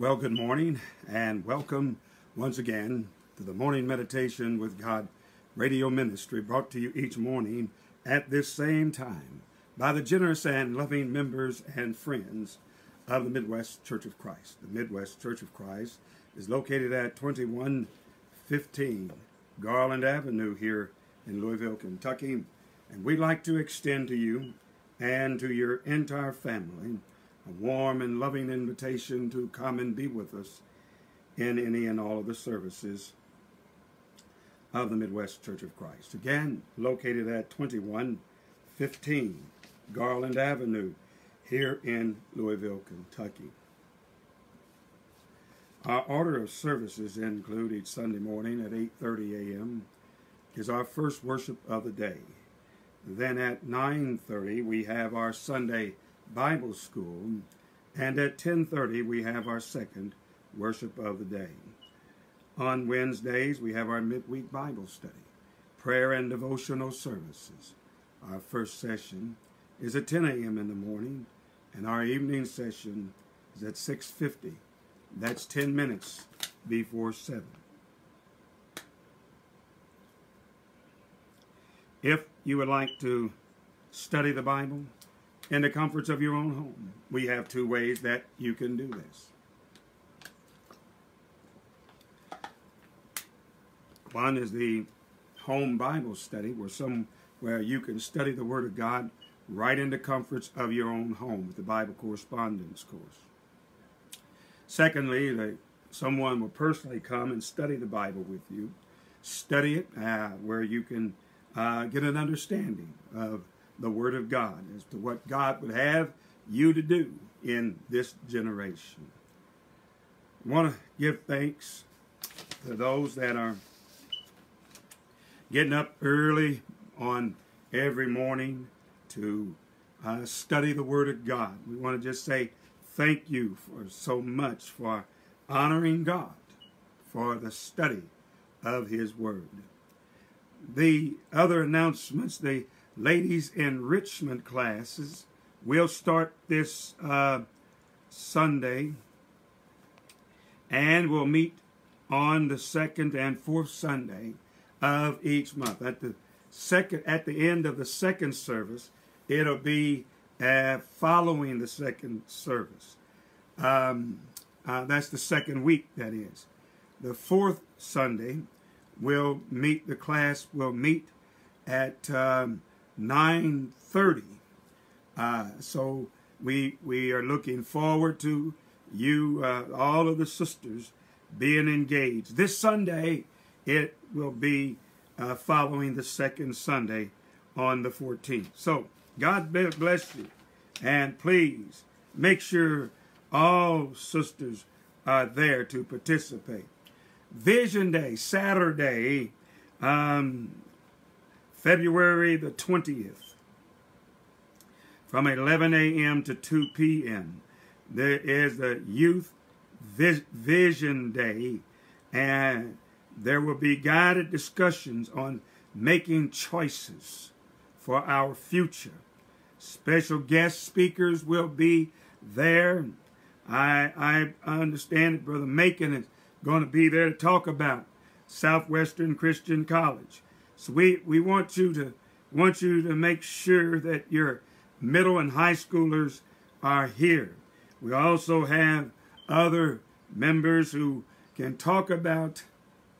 Well, good morning and welcome once again to the Morning Meditation with God radio ministry brought to you each morning at this same time by the generous and loving members and friends of the Midwest Church of Christ. The Midwest Church of Christ is located at 2115 Garland Avenue here in Louisville, Kentucky, and we'd like to extend to you and to your entire family a warm and loving invitation to come and be with us in any and all of the services of the Midwest Church of Christ. Again, located at 2115 Garland Avenue here in Louisville, Kentucky. Our order of services include each Sunday morning at 8:30 a.m. is our first worship of the day. Then at 9:30 we have our Sunday Bible school, and at 10:30 we have our second worship of the day. On Wednesdays we have our midweek Bible study, prayer and devotional services. Our first session is at 10 a.m. in the morning, and our evening session is at 6:50. That's 10 minutes before 7. If you would like to study the Bible, in the comforts of your own home. We have two ways that you can do this. One is the home Bible study, where some where you can study the Word of God right in the comforts of your own home with the Bible correspondence course. Secondly, the, someone will personally come and study the Bible with you, study it uh, where you can uh, get an understanding of the Word of God as to what God would have you to do in this generation. I want to give thanks to those that are getting up early on every morning to uh, study the Word of God. We want to just say thank you for so much for honoring God for the study of His Word. The other announcements, the ladies enrichment classes will start this uh, Sunday and we'll meet on the second and fourth Sunday of each month. At the second, at the end of the second service, it'll be uh, following the second service. Um, uh, that's the second week, that is. The fourth Sunday, we'll meet, the class will meet at um, 9.30. Uh, so we, we are looking forward to you, uh, all of the sisters, being engaged. This Sunday, it will be uh, following the second Sunday on the 14th. So God bless you. And please make sure all sisters are there to participate. Vision Day, Saturday, um, February the 20th, from 11 a.m. to 2 p.m. There is the Youth Vision Day, and there will be guided discussions on making choices for our future. Special guest speakers will be there. I, I understand that Brother Macon is going to be there to talk about Southwestern Christian College. So we, we want you to want you to make sure that your middle and high schoolers are here. We also have other members who can talk about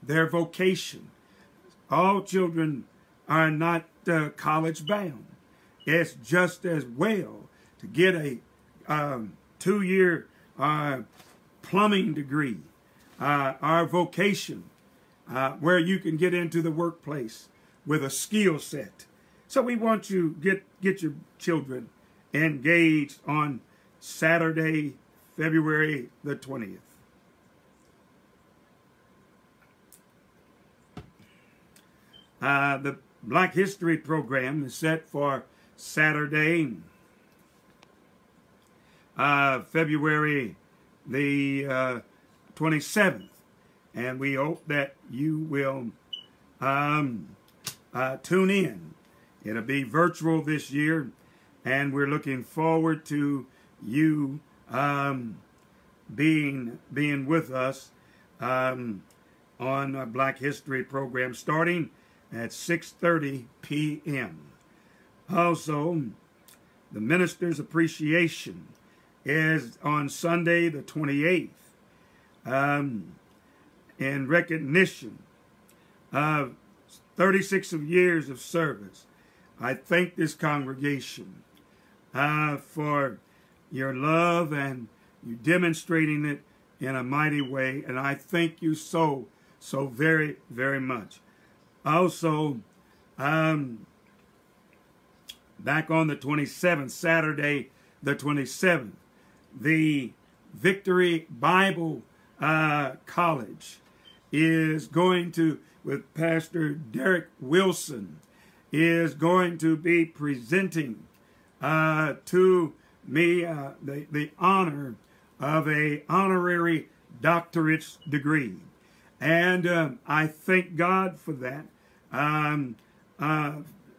their vocation. All children are not uh, college bound. It's just as well to get a um, two-year uh, plumbing degree, uh, our vocation, uh, where you can get into the workplace with a skill set. So we want you get get your children engaged on Saturday, February the 20th. Uh, the Black History program is set for Saturday, uh, February the uh, 27th. And we hope that you will um, uh, tune in. It'll be virtual this year, and we're looking forward to you um, being being with us um, on a Black History program starting at 6:30 p.m. Also, the minister's appreciation is on Sunday the 28th um, in recognition of 36 of years of service. I thank this congregation uh, for your love and you demonstrating it in a mighty way. And I thank you so, so very, very much. Also, um, back on the 27th, Saturday the 27th, the Victory Bible uh, College is going to, with Pastor Derek Wilson, is going to be presenting uh, to me uh, the, the honor of a honorary doctorate degree. And um, I thank God for that. Um, uh,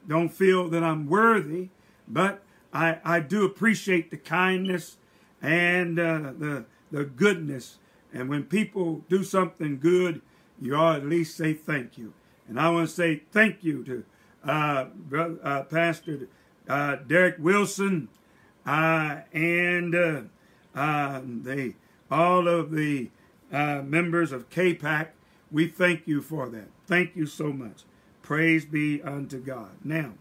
don't feel that I'm worthy, but I, I do appreciate the kindness and uh, the, the goodness. And when people do something good, you ought at least say thank you. And I want to say thank you to uh, uh, Pastor uh, Derek Wilson uh, and uh, um, the, all of the uh, members of KPAC. We thank you for that. Thank you so much. Praise be unto God. Now,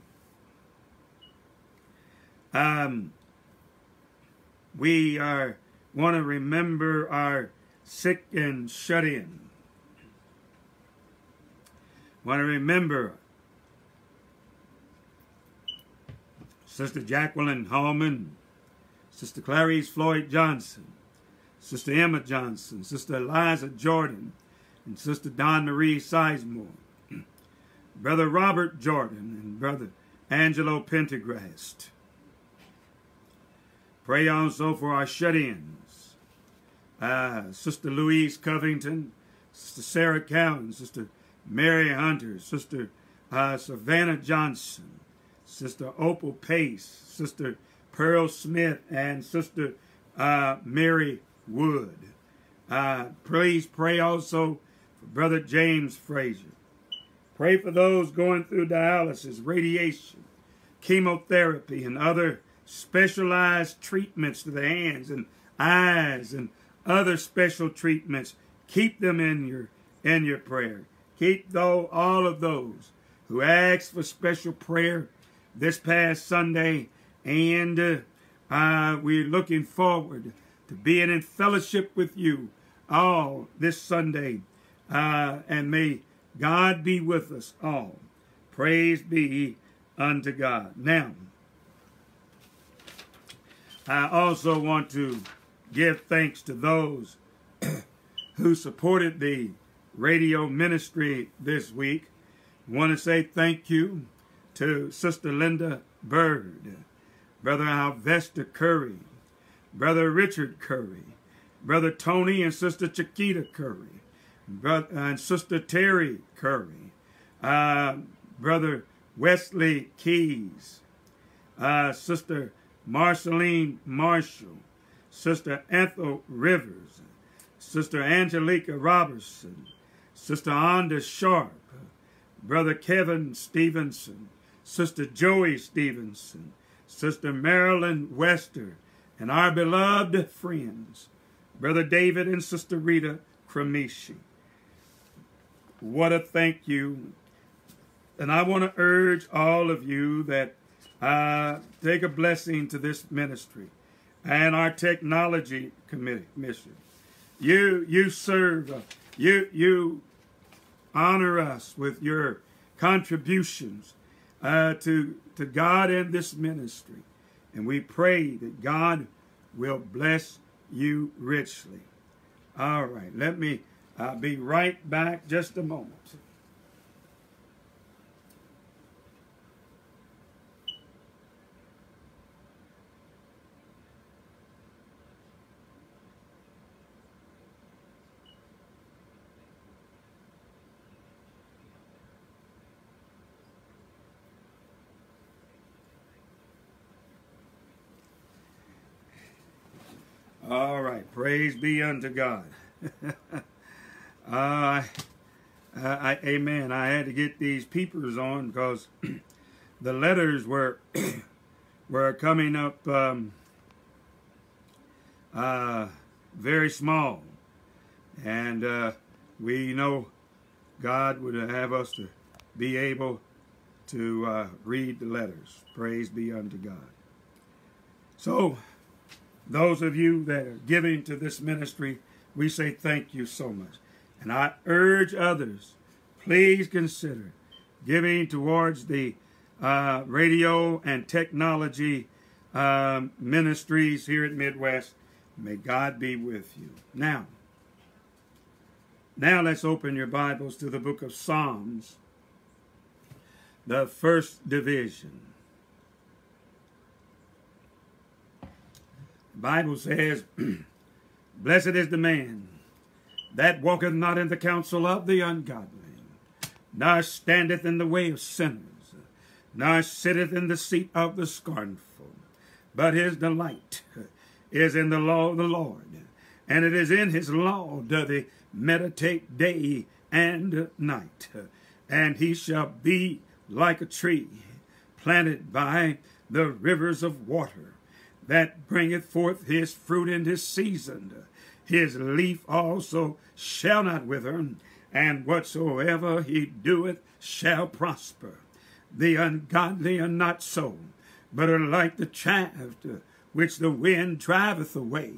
um, we are want to remember our sick and shut in. Want to remember Sister Jacqueline Hallman, Sister Clarice Floyd Johnson, Sister Emma Johnson, Sister Eliza Jordan, and Sister Don Marie Sizemore. Brother Robert Jordan and Brother Angelo Pendergrast. Pray also for our shut-ins. Uh, Sister Louise Covington, Sister Sarah Cowan, Sister Mary Hunter, Sister uh, Savannah Johnson, Sister Opal Pace, Sister Pearl Smith, and Sister uh, Mary Wood. Uh, please pray also for Brother James Frazier. Pray for those going through dialysis, radiation, chemotherapy, and other specialized treatments to the hands and eyes and other special treatments. Keep them in your in your prayer. Keep though all of those who asked for special prayer this past Sunday, and uh, uh, we're looking forward to being in fellowship with you all this Sunday. Uh, and may God be with us all. Praise be unto God. Now, I also want to give thanks to those who supported the radio ministry this week. Want to say thank you to Sister Linda Bird, Brother Alvester Curry, Brother Richard Curry, Brother Tony and Sister Chiquita Curry, brother, and Sister Terry Curry, uh, Brother Wesley Keys, uh, Sister Marceline Marshall, Sister Ethel Rivers, Sister Angelica Robertson, Sister Onda Sharp, Brother Kevin Stevenson, Sister Joey Stevenson, Sister Marilyn Wester, and our beloved friends, Brother David and Sister Rita Cremishi. What a thank you. And I want to urge all of you that uh, take a blessing to this ministry and our technology committee mission. You you serve, you you honor us with your contributions uh, to to God and this ministry, and we pray that God will bless you richly. All right, let me I'll be right back just a moment. Praise be unto God. uh, I, amen. I had to get these peepers on because the letters were were coming up um, uh, very small, and uh, we know God would have us to be able to uh, read the letters. Praise be unto God. So, those of you that are giving to this ministry, we say thank you so much. And I urge others, please consider giving towards the uh, radio and technology um, ministries here at Midwest. May God be with you. Now, now let's open your Bibles to the book of Psalms, the first division. The Bible says, Blessed is the man that walketh not in the counsel of the ungodly, nor standeth in the way of sinners, nor sitteth in the seat of the scornful. But his delight is in the law of the Lord, and it is in his law doth he meditate day and night. And he shall be like a tree planted by the rivers of water, that bringeth forth his fruit in his season. His leaf also shall not wither, and whatsoever he doeth shall prosper. The ungodly are not so, but are like the chaff which the wind driveth away.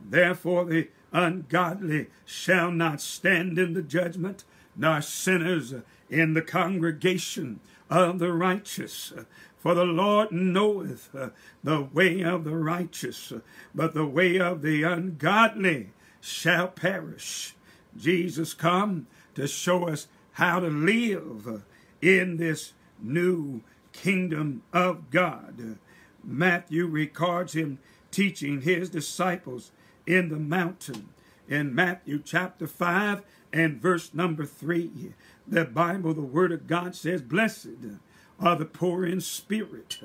Therefore the ungodly shall not stand in the judgment, nor sinners in the congregation of the righteous. For the Lord knoweth uh, the way of the righteous, uh, but the way of the ungodly shall perish. Jesus come to show us how to live uh, in this new kingdom of God. Matthew records him teaching his disciples in the mountain. In Matthew chapter 5 and verse number 3, the Bible, the Word of God says, Blessed are the poor in spirit.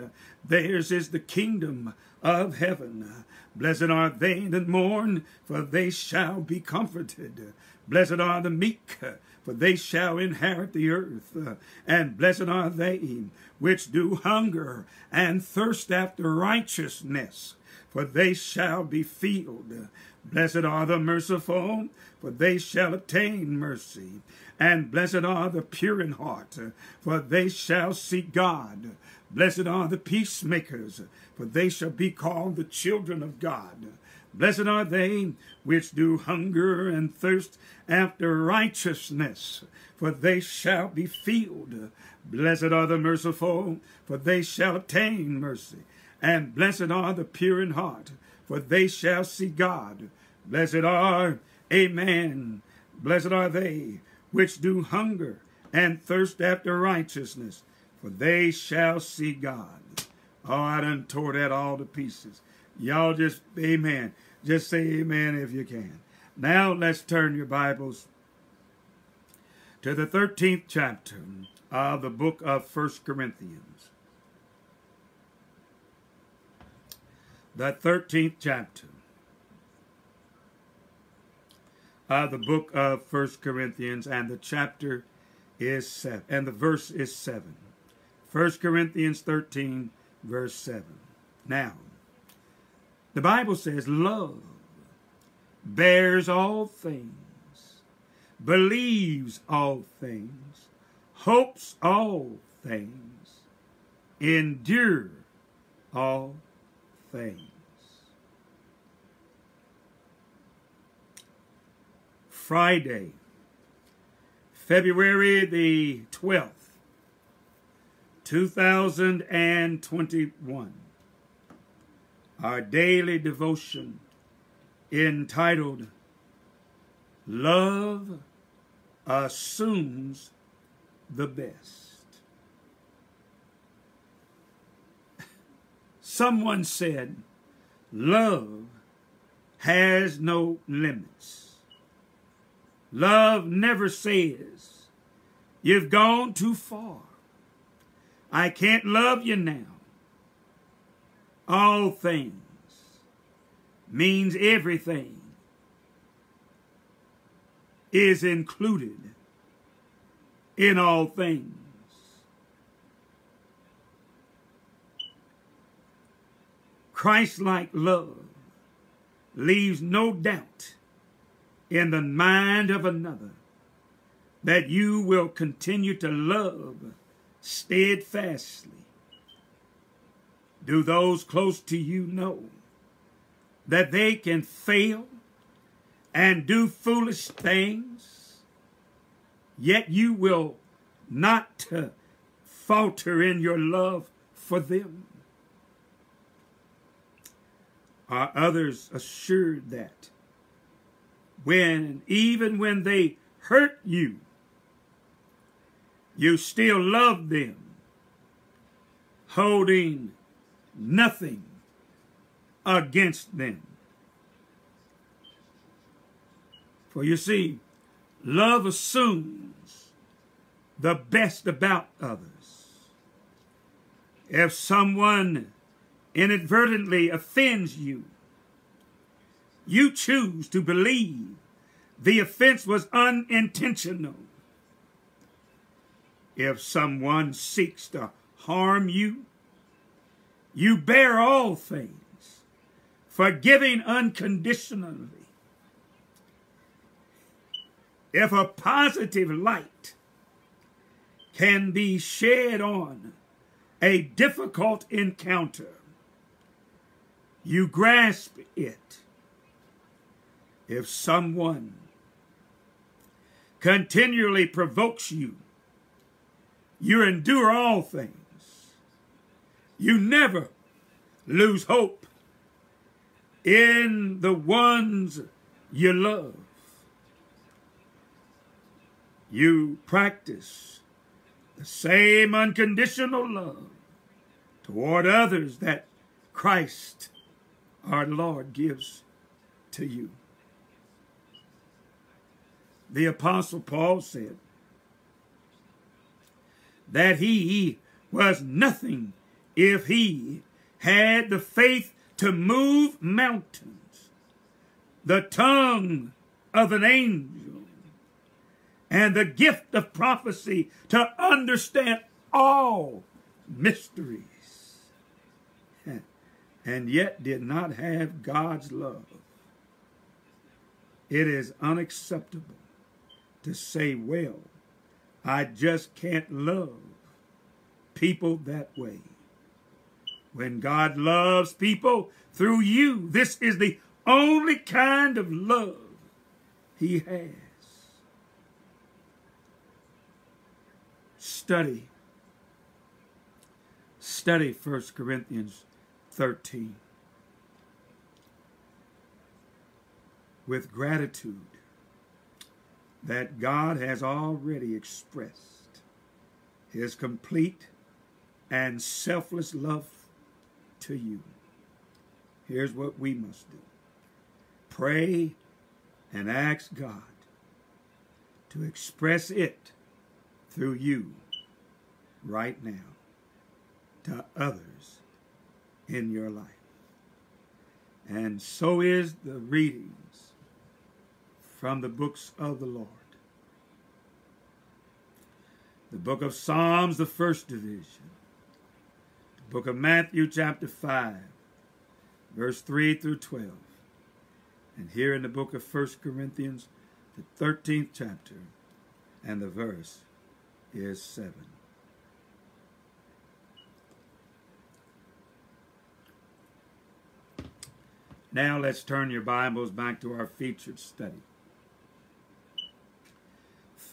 Theirs is the kingdom of heaven. Blessed are they that mourn, for they shall be comforted. Blessed are the meek, for they shall inherit the earth. And blessed are they which do hunger and thirst after righteousness, for they shall be filled. Blessed are the merciful, for they shall obtain mercy. And blessed are the pure in heart, for they shall see God. Blessed are the peacemakers, for they shall be called the children of God. Blessed are they which do hunger and thirst after righteousness, for they shall be filled. Blessed are the merciful, for they shall obtain mercy. And blessed are the pure in heart, for they shall see God. Blessed are, amen, blessed are they which do hunger and thirst after righteousness, for they shall see God. Oh, I done tore that all to pieces. Y'all just, amen. Just say amen if you can. Now let's turn your Bibles to the 13th chapter of the book of First Corinthians. The 13th chapter of the book of First Corinthians, and the chapter is seven, and the verse is seven. First Corinthians 13, verse 7. Now, the Bible says, Love bears all things, believes all things, hopes all things, endure all things. Friday, February the 12th, 2021. Our daily devotion entitled Love Assumes the Best. Someone said, Love has no limits. Love never says, You've gone too far. I can't love you now. All things means everything is included in all things. Christ-like love leaves no doubt in the mind of another that you will continue to love steadfastly. Do those close to you know that they can fail and do foolish things, yet you will not falter in your love for them? Are others assured that when, even when they hurt you, you still love them, holding nothing against them. For you see, love assumes the best about others. If someone inadvertently offends you, you choose to believe the offense was unintentional. If someone seeks to harm you, you bear all things, forgiving unconditionally. If a positive light can be shed on a difficult encounter, you grasp it. If someone continually provokes you, you endure all things. You never lose hope in the ones you love. You practice the same unconditional love toward others that Christ our Lord gives to you. The Apostle Paul said that he was nothing if he had the faith to move mountains, the tongue of an angel, and the gift of prophecy to understand all mysteries and yet did not have God's love. It is unacceptable to say, well, I just can't love people that way. When God loves people through you, this is the only kind of love he has. Study. Study 1 Corinthians 13. With gratitude that God has already expressed his complete and selfless love to you. Here's what we must do. Pray and ask God to express it through you right now to others in your life. And so is the readings from the books of the Lord. The book of Psalms, the first division. The book of Matthew, chapter 5, verse 3 through 12. And here in the book of First Corinthians, the 13th chapter, and the verse is 7. Now let's turn your Bibles back to our featured study.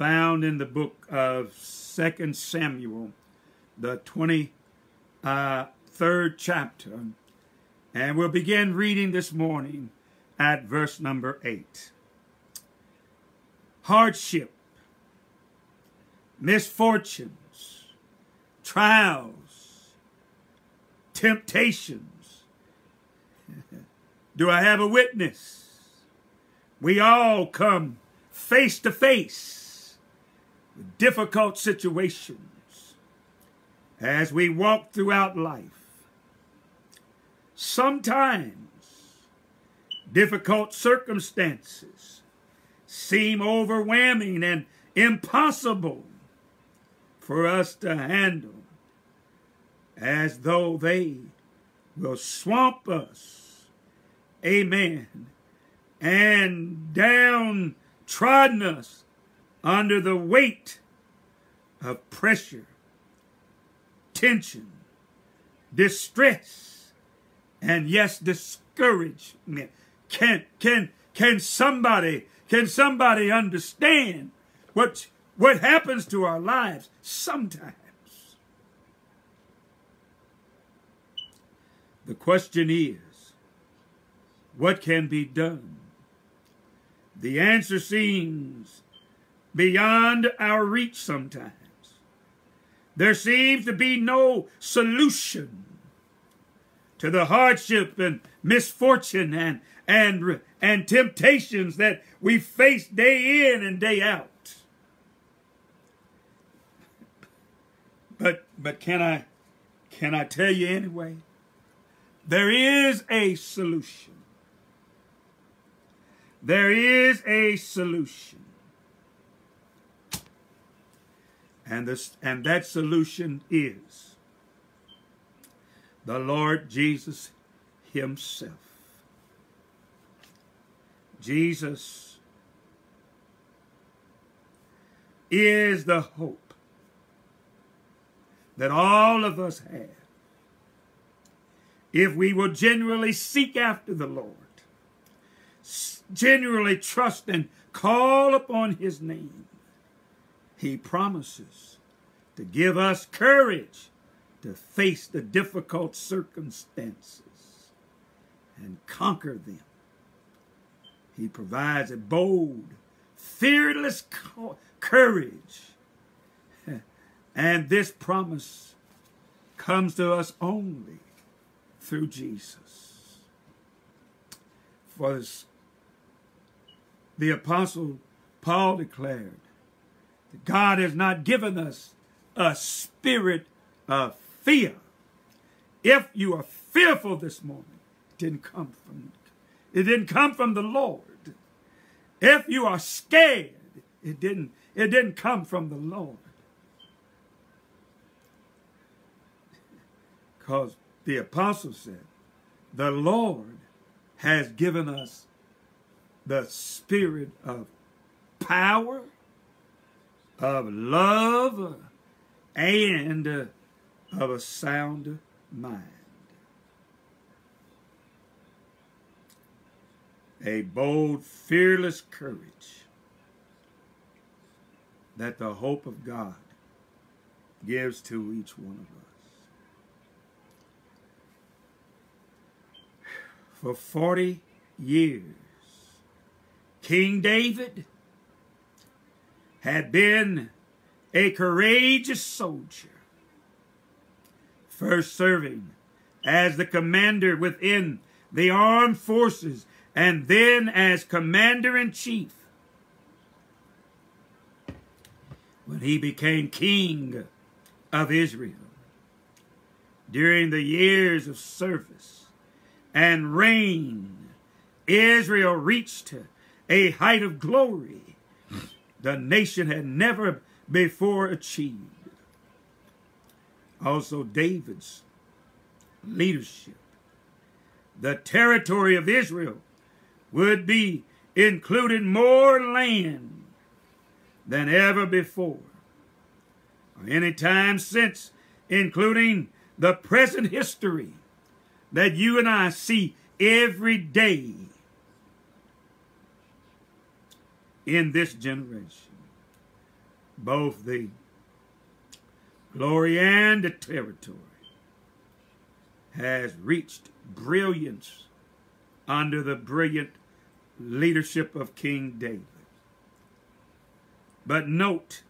Found in the book of Second Samuel, the 23rd uh, chapter. And we'll begin reading this morning at verse number 8. Hardship, misfortunes, trials, temptations, do I have a witness? We all come face to face difficult situations as we walk throughout life. Sometimes difficult circumstances seem overwhelming and impossible for us to handle as though they will swamp us. Amen. And downtrodden us under the weight of pressure, tension, distress, and yes, discouragement. Can can can somebody can somebody understand what what happens to our lives sometimes? The question is, what can be done? The answer seems beyond our reach sometimes. There seems to be no solution to the hardship and misfortune and, and, and temptations that we face day in and day out. But, but can I, can I tell you anyway? There is a solution. There is a solution. And, this, and that solution is the Lord Jesus himself. Jesus is the hope that all of us have if we will genuinely seek after the Lord, genuinely trust and call upon his name, he promises to give us courage to face the difficult circumstances and conquer them. He provides a bold, fearless courage. And this promise comes to us only through Jesus. For the apostle Paul declared God has not given us a spirit of fear. If you are fearful this morning, it didn't come from it didn't come from the Lord. If you are scared, it didn't it didn't come from the Lord. Because the apostle said, the Lord has given us the spirit of power, of love, and of a sound mind. A bold, fearless courage that the hope of God gives to each one of us. for 40 years. King David had been a courageous soldier, first serving as the commander within the armed forces and then as commander-in-chief. When he became king of Israel, during the years of service, and reign. Israel reached a height of glory the nation had never before achieved. Also, David's leadership. The territory of Israel would be included more land than ever before, or any time since, including the present history that you and I see every day in this generation. Both the glory and the territory has reached brilliance under the brilliant leadership of King David. But note,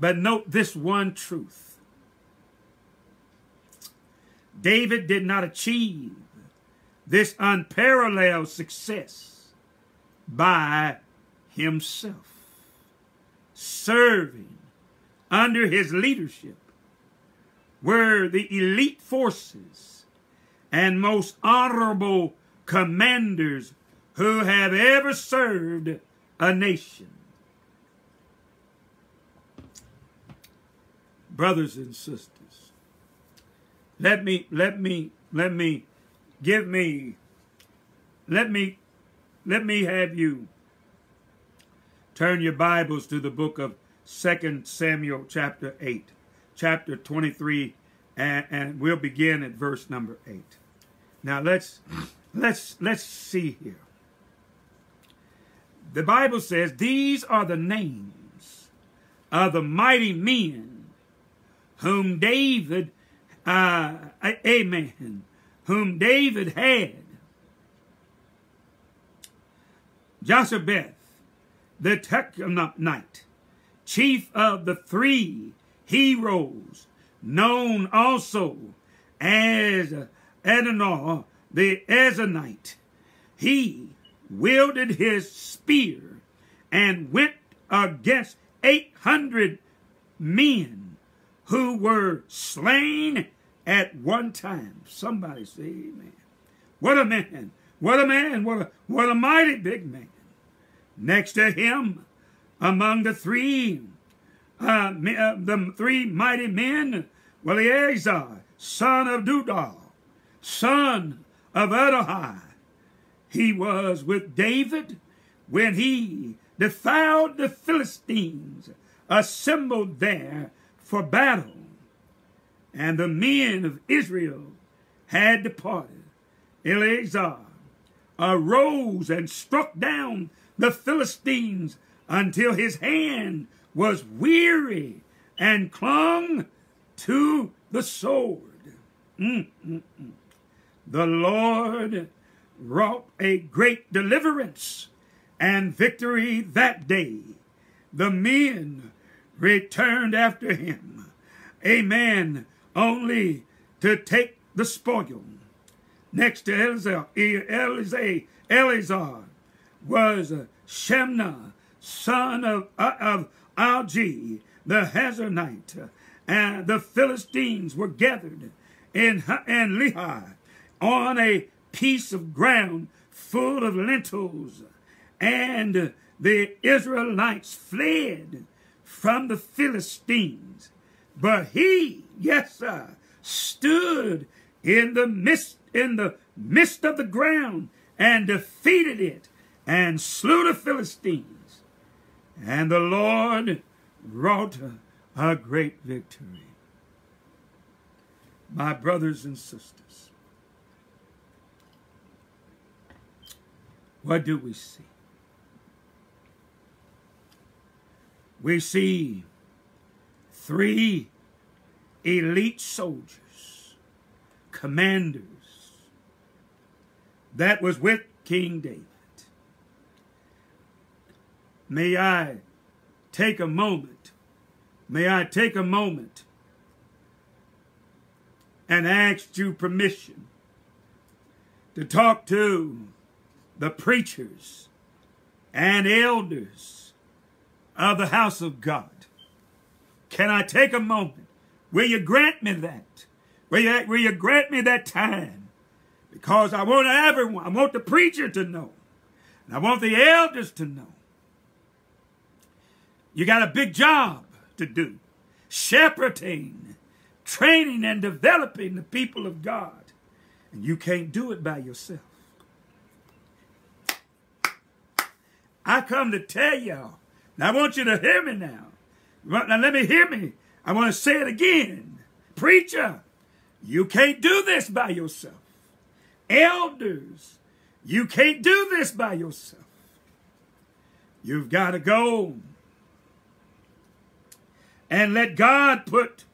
but note this one truth. David did not achieve this unparalleled success by himself. Serving under his leadership were the elite forces and most honorable commanders who have ever served a nation. Brothers and sisters, let me, let me, let me, give me, let me, let me have you turn your Bibles to the book of Second Samuel chapter 8, chapter 23, and, and we'll begin at verse number 8. Now let's let's let's see here. The Bible says these are the names of the mighty men whom David, uh, amen, whom David had. Joshabeth, the Tecumite, chief of the three heroes, known also as Adonai the Ezonite. He wielded his spear and went against 800 men who were slain at one time. Somebody say amen. What a man. What a man. What a, what a mighty big man. Next to him, among the three, uh, uh, the three mighty men, well, Eleazar, son of Dudal, son of Adonai. He was with David when he defiled the Philistines assembled there for battle. And the men of Israel had departed. Eleazar arose and struck down the Philistines until his hand was weary and clung to the sword. Mm -mm -mm the Lord wrought a great deliverance and victory that day. The men returned after him. Amen. Only to take the spoil. Next to Eleazar, Eleazar was Shemna, son of, uh, of Algi, the Hazarnite, and the Philistines were gathered in, in Lehi on a piece of ground full of lentils. And the Israelites fled from the Philistines. But he, yes, sir, stood in the midst, in the midst of the ground and defeated it and slew the Philistines. And the Lord wrought a great victory. My brothers and sisters, what do we see? We see three elite soldiers, commanders, that was with King David. May I take a moment, may I take a moment and ask you permission to talk to the preachers and elders of the house of God. Can I take a moment? Will you grant me that? Will you, will you grant me that time? Because I want everyone, I want the preacher to know. And I want the elders to know. You got a big job to do. Shepherding, training and developing the people of God. And you can't do it by yourself. I come to tell y'all. I want you to hear me now. Now let me hear me. I want to say it again. Preacher, you can't do this by yourself. Elders, you can't do this by yourself. You've got to go and let God put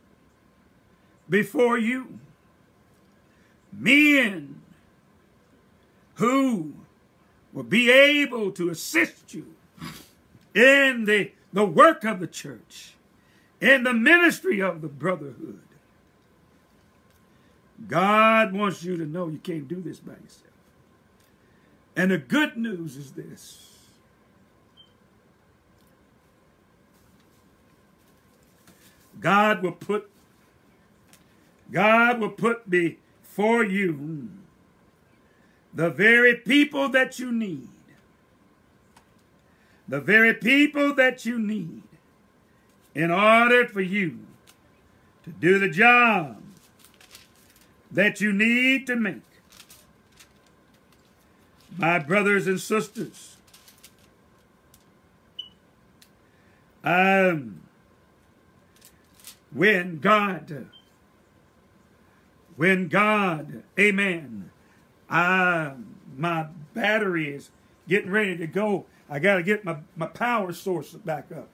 before you men who will be able to assist you in the, the work of the church, in the ministry of the brotherhood. God wants you to know you can't do this by yourself. And the good news is this. God will put God will put before you the very people that you need. The very people that you need in order for you to do the job that you need to make. My brothers and sisters, um, when God, when God, amen, I, my battery is getting ready to go. I got to get my, my power source back up.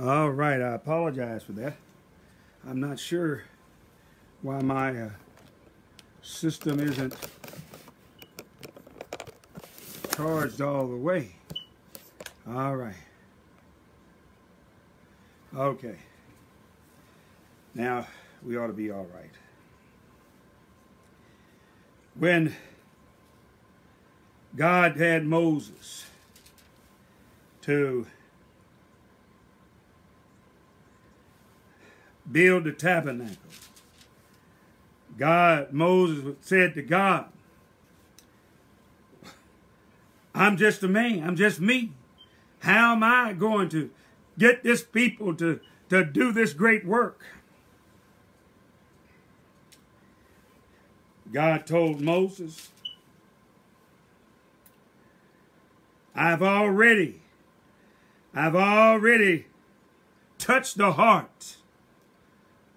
All right, I apologize for that. I'm not sure why my uh, system isn't charged all the way. All right. Okay. Now, we ought to be all right. When God had Moses to build the tabernacle. God, Moses said to God, I'm just a man. I'm just me. How am I going to get this people to, to do this great work? God told Moses, I've already, I've already touched the heart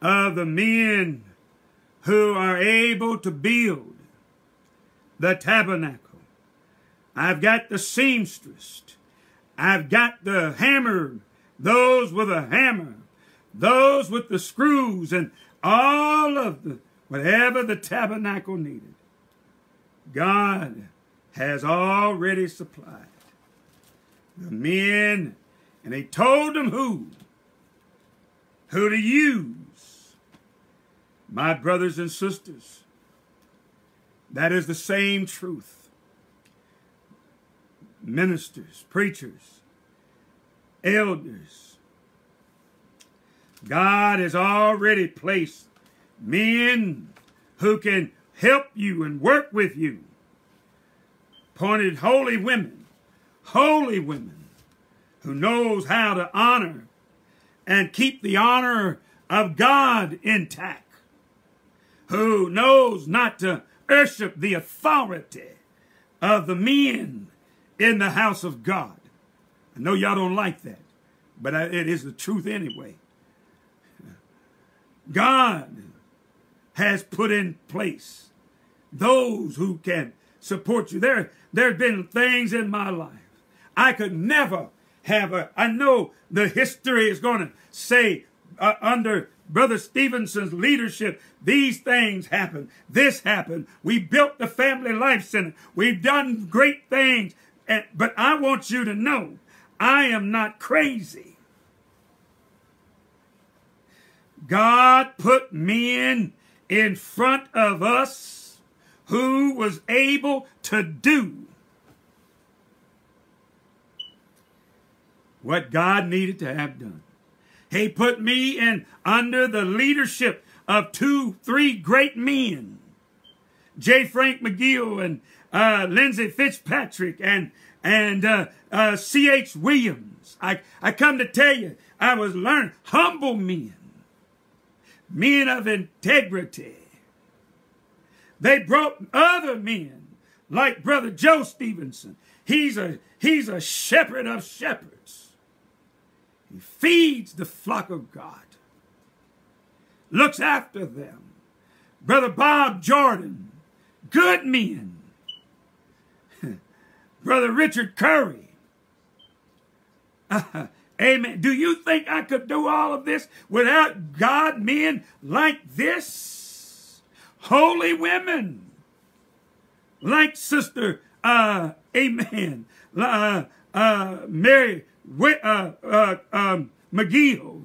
of the men who are able to build the tabernacle. I've got the seamstress. I've got the hammer, those with a hammer, those with the screws, and all of the, whatever the tabernacle needed. God has already supplied the men, and he told them who, who to use my brothers and sisters, that is the same truth. Ministers, preachers, elders, God has already placed men who can help you and work with you. Appointed holy women, holy women who knows how to honor and keep the honor of God intact who knows not to worship the authority of the men in the house of God. I know y'all don't like that, but it is the truth anyway. God has put in place those who can support you. There, there have been things in my life I could never have a, I know the history is going to say uh, under Brother Stephenson's leadership, these things happened. This happened. We built the Family Life Center. We've done great things. And, but I want you to know, I am not crazy. God put men in front of us who was able to do what God needed to have done. He put me in under the leadership of two, three great men. J. Frank McGill and uh, Lindsay Fitzpatrick and and uh, uh, C.H. Williams. I, I come to tell you, I was learning humble men, men of integrity. They brought other men like Brother Joe Stevenson. He's a he's a shepherd of shepherds. He feeds the flock of God, looks after them. Brother Bob Jordan, good men. Brother Richard Curry. amen. Do you think I could do all of this without God men like this? Holy women like Sister, uh, amen, uh, uh, Mary uh, uh, um, McGill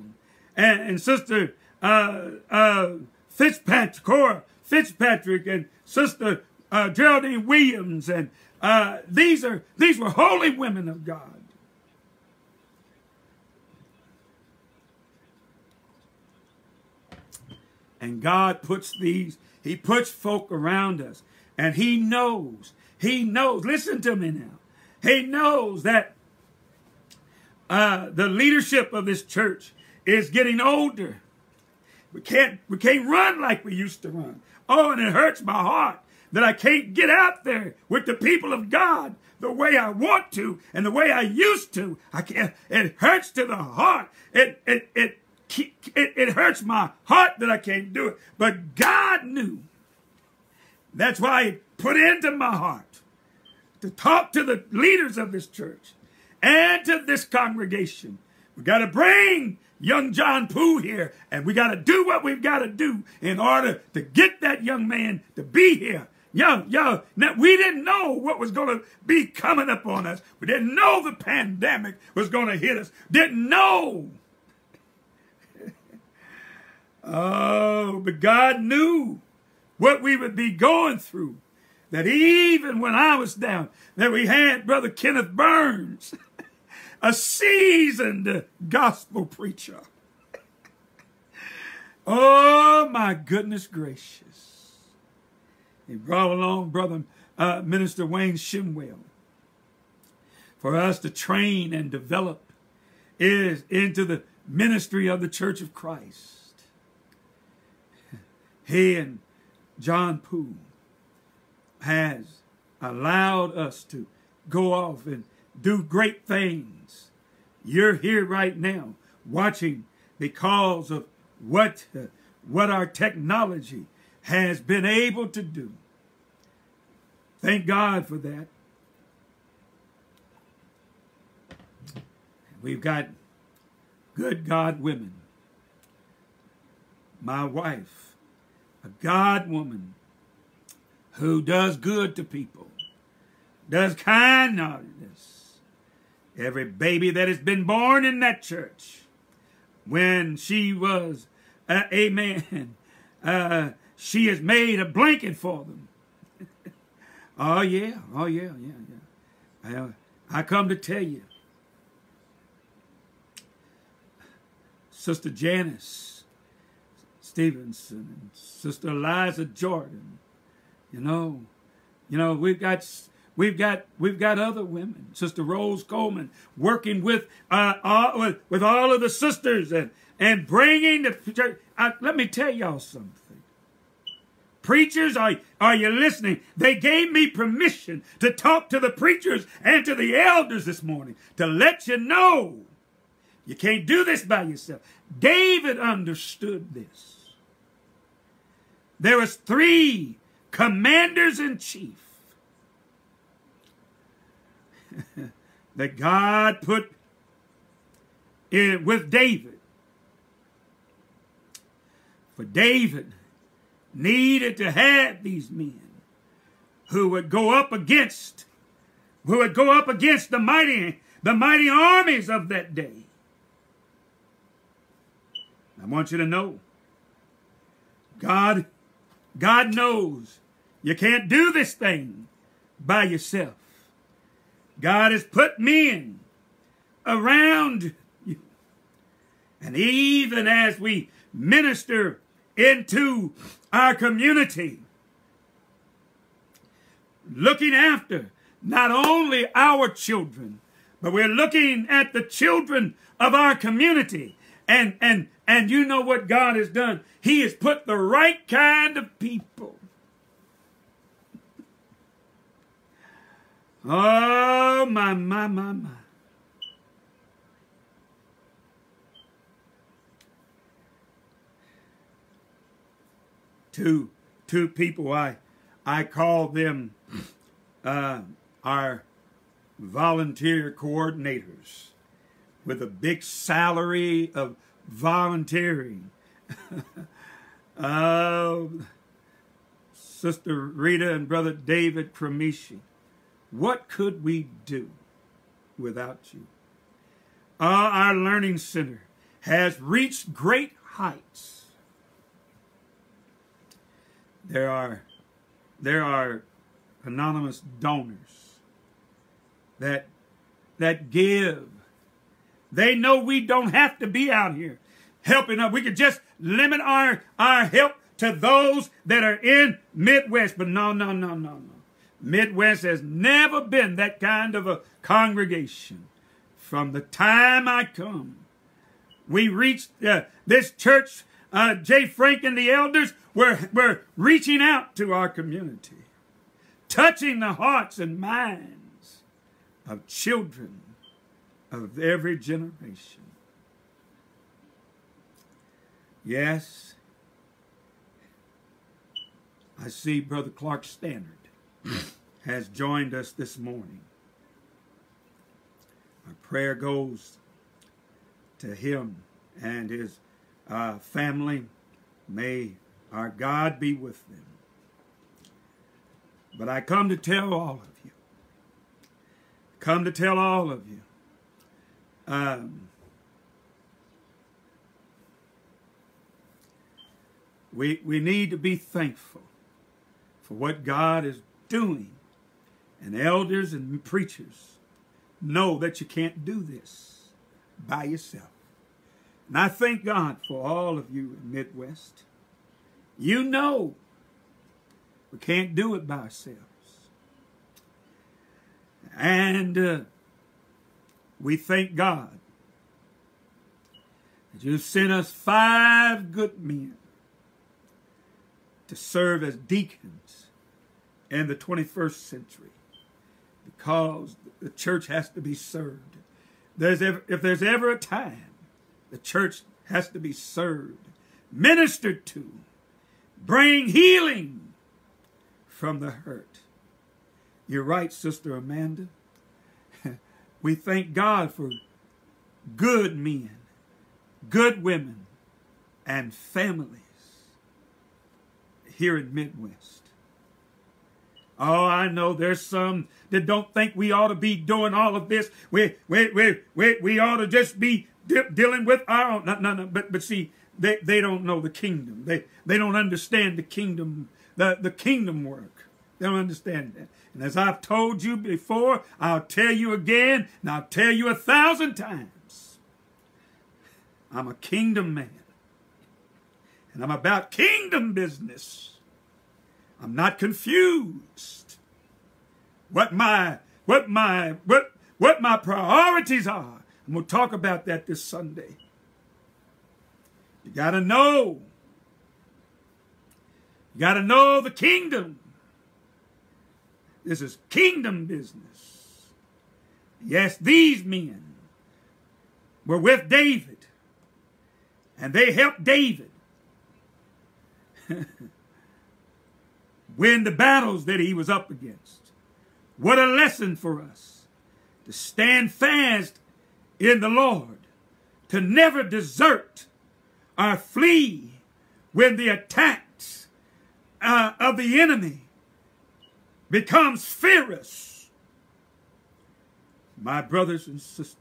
and, and Sister uh, uh, Fitzpatrick, Cora Fitzpatrick, and Sister uh, Geraldine Williams, and uh, these are these were holy women of God. And God puts these, He puts folk around us. And He knows, He knows, listen to me now. He knows that uh, the leadership of this church is getting older. We can't, we can't run like we used to run. Oh, and it hurts my heart that I can't get out there with the people of God the way I want to and the way I used to. I can't, it hurts to the heart. It, it, it, it, it hurts my heart that I can't do it. But God knew. That's why he put into my heart to talk to the leaders of this church and to this congregation. We got to bring young John Pooh here, and we got to do what we've got to do in order to get that young man to be here. Young, young. now we didn't know what was going to be coming up on us. We didn't know the pandemic was going to hit us. Didn't know. oh, but God knew what we would be going through. That even when I was down, that we had Brother Kenneth Burns. a seasoned gospel preacher. oh, my goodness gracious. He brought along Brother uh, Minister Wayne Shimwell for us to train and develop is into the ministry of the Church of Christ. He and John Pooh has allowed us to go off and do great things. You're here right now watching because of what, uh, what our technology has been able to do. Thank God for that. We've got good God women. My wife, a God woman who does good to people, does kindness, every baby that has been born in that church when she was, uh, amen, uh, she has made a blanket for them. oh, yeah, oh, yeah, yeah, yeah. I, I come to tell you, Sister Janice Stephenson and Sister Eliza Jordan, you know, you know, we've got We've got we've got other women, Sister Rose Coleman, working with uh, all, with, with all of the sisters and and bringing the church. Uh, let me tell y'all something. Preachers, are, are you listening? They gave me permission to talk to the preachers and to the elders this morning to let you know you can't do this by yourself. David understood this. There was three commanders in chief that God put in with David. For David needed to have these men who would go up against, who would go up against the mighty, the mighty armies of that day. I want you to know, God, God knows you can't do this thing by yourself. God has put men around you. And even as we minister into our community, looking after not only our children, but we're looking at the children of our community. And, and, and you know what God has done? He has put the right kind of people Oh, my, my, my, my. Two, two people, I, I call them uh, our volunteer coordinators with a big salary of volunteering. uh, Sister Rita and Brother David Cremishi. What could we do without you? Uh, our learning center has reached great heights. There are, there are anonymous donors that, that give. They know we don't have to be out here helping us. We could just limit our, our help to those that are in Midwest. But no, no, no, no, no. Midwest has never been that kind of a congregation. From the time I come, we reached uh, this church. Uh, Jay Frank and the elders were, were reaching out to our community, touching the hearts and minds of children of every generation. Yes, I see Brother Clark Standard has joined us this morning. Our prayer goes to him and his uh, family. May our God be with them. But I come to tell all of you, come to tell all of you, um, we, we need to be thankful for what God is doing. And elders and preachers know that you can't do this by yourself. And I thank God for all of you in Midwest. You know we can't do it by ourselves. And uh, we thank God that you sent us five good men to serve as deacons in the 21st century because the church has to be served. There's ever, if there's ever a time the church has to be served, ministered to, bring healing from the hurt. You're right, Sister Amanda. we thank God for good men, good women, and families here in Midwest. Oh, I know there's some that don't think we ought to be doing all of this. We we we we, we ought to just be de dealing with our own. No, no, no. But but see, they they don't know the kingdom. They they don't understand the kingdom the the kingdom work. They don't understand that. And as I've told you before, I'll tell you again, and I'll tell you a thousand times. I'm a kingdom man. And I'm about kingdom business. I'm not confused. What my what my what what my priorities are. And we'll talk about that this Sunday. You got to know. You got to know the kingdom. This is kingdom business. Yes, these men were with David, and they helped David. win the battles that he was up against. What a lesson for us to stand fast in the Lord, to never desert or flee when the attacks uh, of the enemy becomes fierce. My brothers and sisters,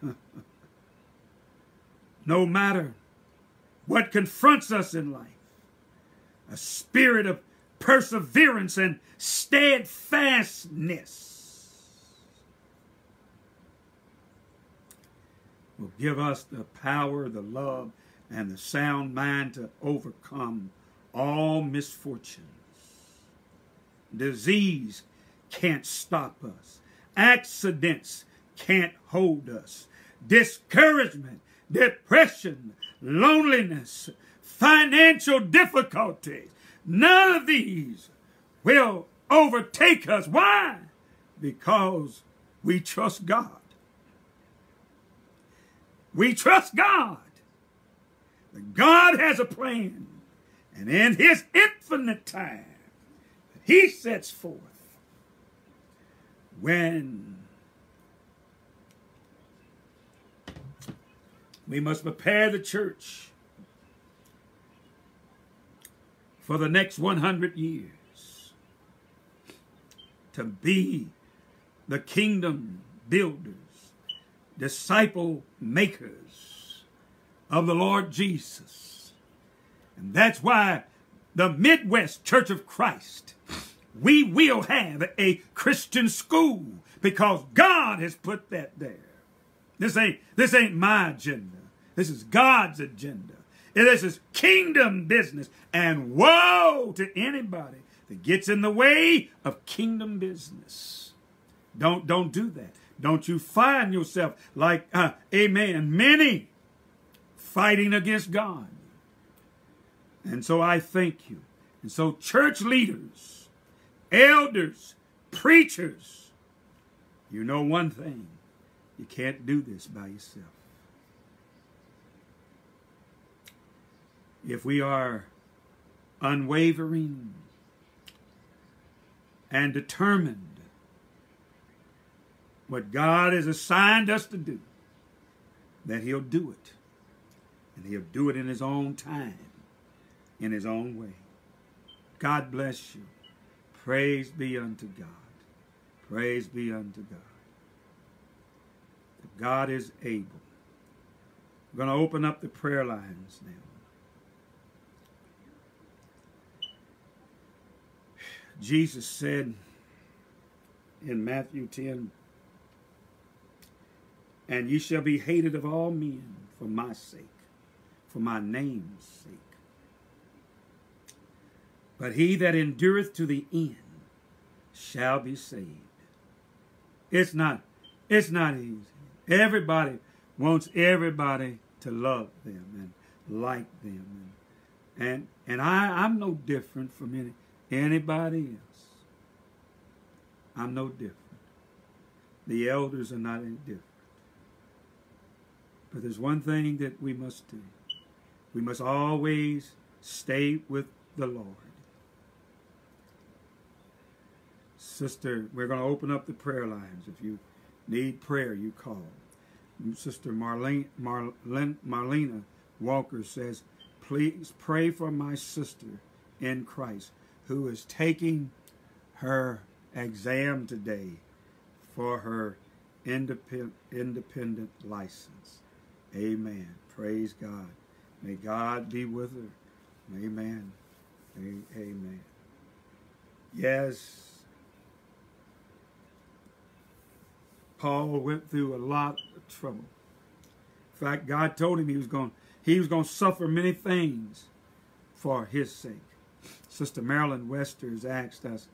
no matter what confronts us in life, a spirit of perseverance and steadfastness will give us the power, the love, and the sound mind to overcome all misfortunes. Disease can't stop us. Accidents can't hold us. Discouragement, depression, loneliness, financial difficulties. None of these will overtake us. Why? Because we trust God. We trust God. God has a plan, And in his infinite time, he sets forth when we must prepare the church for the next 100 years to be the kingdom builders, disciple makers of the Lord Jesus. And that's why the Midwest Church of Christ, we will have a Christian school because God has put that there. This ain't, this ain't my agenda. This is God's agenda. This is kingdom business. And woe to anybody that gets in the way of kingdom business. Don't, don't do that. Don't you find yourself like, uh, amen, many fighting against God. And so I thank you. And so church leaders, elders, preachers, you know one thing. You can't do this by yourself. If we are unwavering and determined what God has assigned us to do, that he'll do it. And he'll do it in his own time, in his own way. God bless you. Praise be unto God. Praise be unto God. God is able. We're going to open up the prayer lines now. Jesus said in Matthew 10, And ye shall be hated of all men for my sake, for my name's sake. But he that endureth to the end shall be saved. It's not, it's not easy. Everybody wants everybody to love them and like them. And, and, and I, I'm no different from any, anybody else. I'm no different. The elders are not any different. But there's one thing that we must do. We must always stay with the Lord. Sister, we're going to open up the prayer lines. If you need prayer, you call. Sister Marlene, Marlene, Marlena Walker says, please pray for my sister in Christ who is taking her exam today for her independent, independent license. Amen. Praise God. May God be with her. Amen. Amen. Yes. Paul went through a lot of trouble. In fact, God told him he was going he was going to suffer many things for his sake. Sister Marilyn Wester has asked us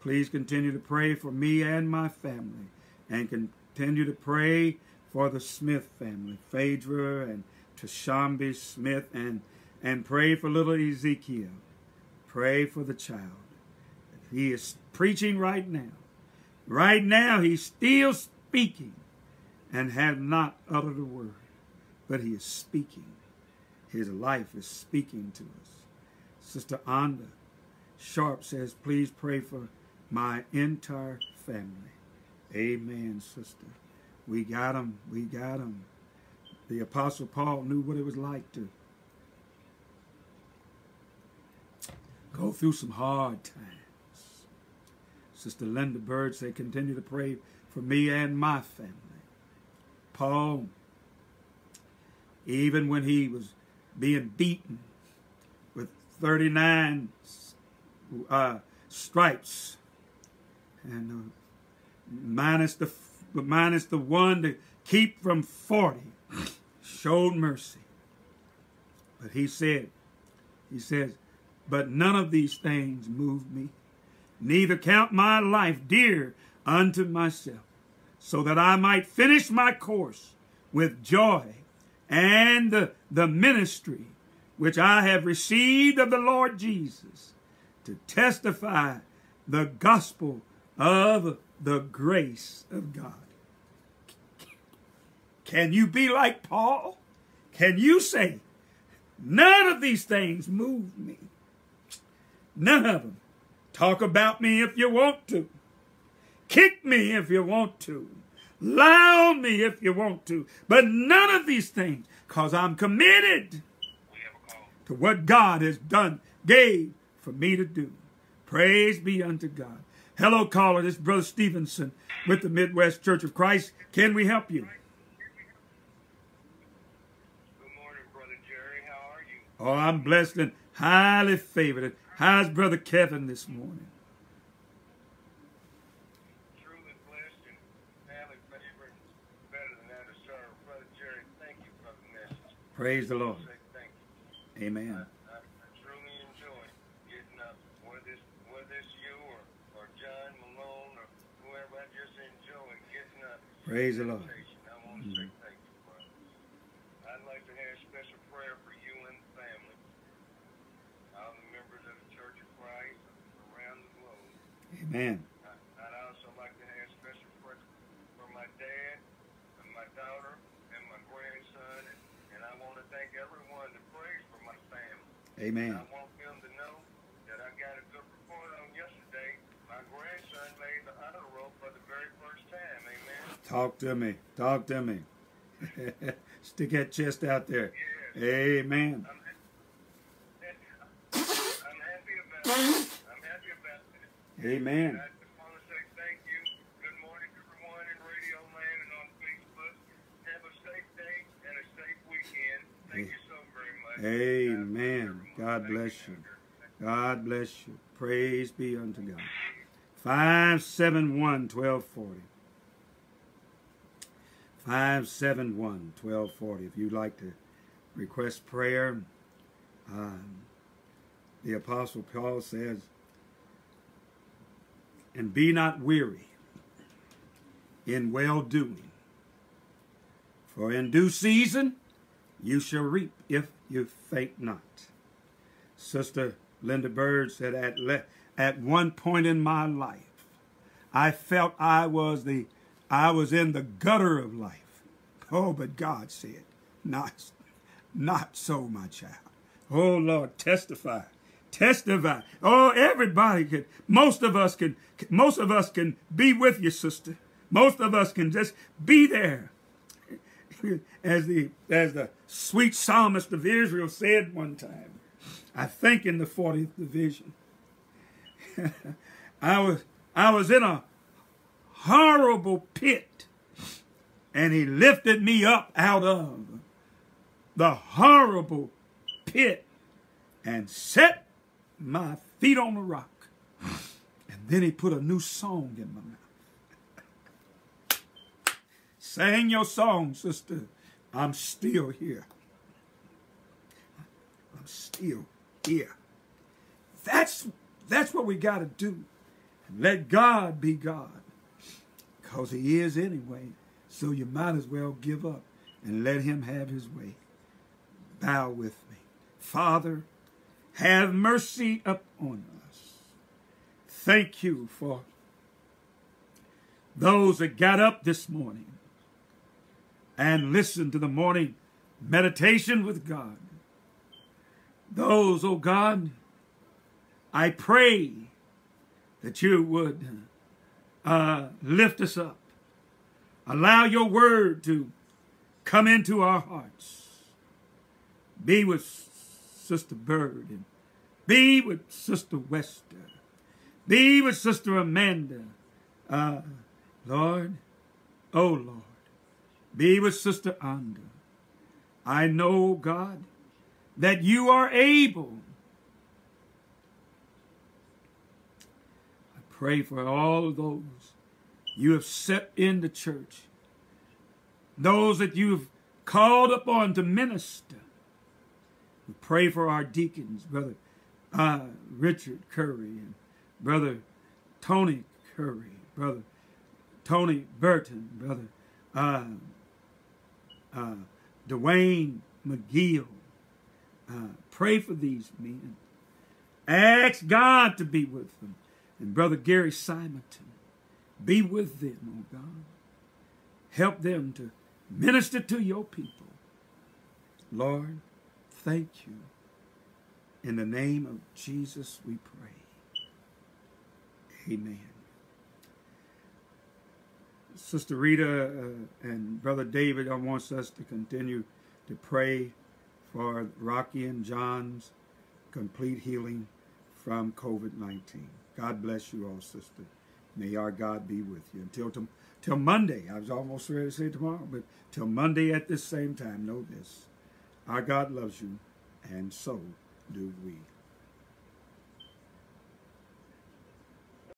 Please continue to pray for me and my family and continue to pray for the Smith family, Phaedra and Tashambi Smith, and, and pray for little Ezekiel. Pray for the child. He is preaching right now. Right now, he's still speaking and have not uttered a word, but he is speaking. His life is speaking to us. Sister Anda Sharp says, please pray for my entire family. Amen, sister. We got them. We got them. The Apostle Paul knew what it was like to go through some hard times. Sister Linda Bird said, continue to pray for me and my family. Paul, even when he was being beaten with 39 uh, stripes, and uh, minus the minus the one to keep from 40 showed mercy. But he said he says but none of these things moved me neither count my life dear unto myself so that I might finish my course with joy and the, the ministry which I have received of the Lord Jesus to testify the gospel of the grace of God. Can you be like Paul? Can you say, none of these things move me? None of them. Talk about me if you want to. Kick me if you want to. Lie on me if you want to. But none of these things, because I'm committed to what God has done, gave for me to do. Praise be unto God. Hello, caller. This is Brother Stephenson with the Midwest Church of Christ. Can we help you? Good morning, Brother Jerry. How are you? Oh, I'm blessed and highly favored. How's Brother Kevin this morning? Truly blessed and highly favored. Better than that to. Brother Jerry, thank you for the message. Praise the Lord. Amen. I, I truly enjoy getting up. Whether it's, whether it's you or, or John Malone or whoever, I just enjoy getting up. Praise the Lord. Meditation. I want to say mm. thank you, brother. I'd like to have special prayer for you and family. All the members of the Church of Christ around the globe. Amen. I'd also like to have special prayer for my dad and my daughter and my grandson, and, and I want to thank everyone that prays for my family. Amen. I want them to know that I got a good report on yesterday. My grandson made the honor roll for the very first time. Amen. Talk to me. Talk to me. Stick that chest out there. Yes. Amen. I'm, I'm happy about it. I'm happy about that. Amen. I just want to say thank you. Good morning to everyone in Radio Land and on Facebook. Have a safe day and a safe weekend. Thank you so very much. Amen. God bless you. God bless you. Praise be unto God. 571 1240. 571 1240. If you'd like to request prayer, um, the Apostle Paul says, And be not weary in well doing, for in due season you shall reap if you faint not. Sister Linda Bird said, at, at one point in my life, I felt I was the I was in the gutter of life. Oh, but God said, not, not so, my child. Oh Lord, testify. Testify. Oh, everybody can, most of us can, most of us can be with you, sister. Most of us can just be there. As the, as the sweet psalmist of Israel said one time, I think in the 40th division, I was, I was in a horrible pit and he lifted me up out of the horrible pit and set my feet on the rock. And then he put a new song in my mouth. Sing your song, sister. I'm still here. I'm still here. That's that's what we got to do. Let God be God. Because he is anyway. So you might as well give up and let him have his way. Bow with me. Father, have mercy upon us. Thank you for those that got up this morning and listened to the morning meditation with God. Those, oh God, I pray that you would uh, lift us up. Allow your word to come into our hearts. Be with Sister Bird and be with Sister Wester. Be with Sister Amanda. Uh, Lord, oh Lord, be with Sister Anda. I know, God, that you are able. I pray for all of those you have set in the church, those that you've called upon to minister. We pray for our deacons, Brother uh, Richard Curry and Brother Tony Curry, Brother Tony Burton, Brother uh, uh, Dwayne McGill. Uh, pray for these men. Ask God to be with them. And Brother Gary Simonton, be with them, oh God. Help them to minister to your people. Lord, thank you In the name of Jesus, we pray. Amen. Sister Rita uh, and Brother David wants us to continue to pray for Rocky and John's complete healing from COVID-19. God bless you all, sister. May our God be with you. Until to, till Monday, I was almost ready to say tomorrow, but till Monday at this same time, know this. Our God loves you, and so do we.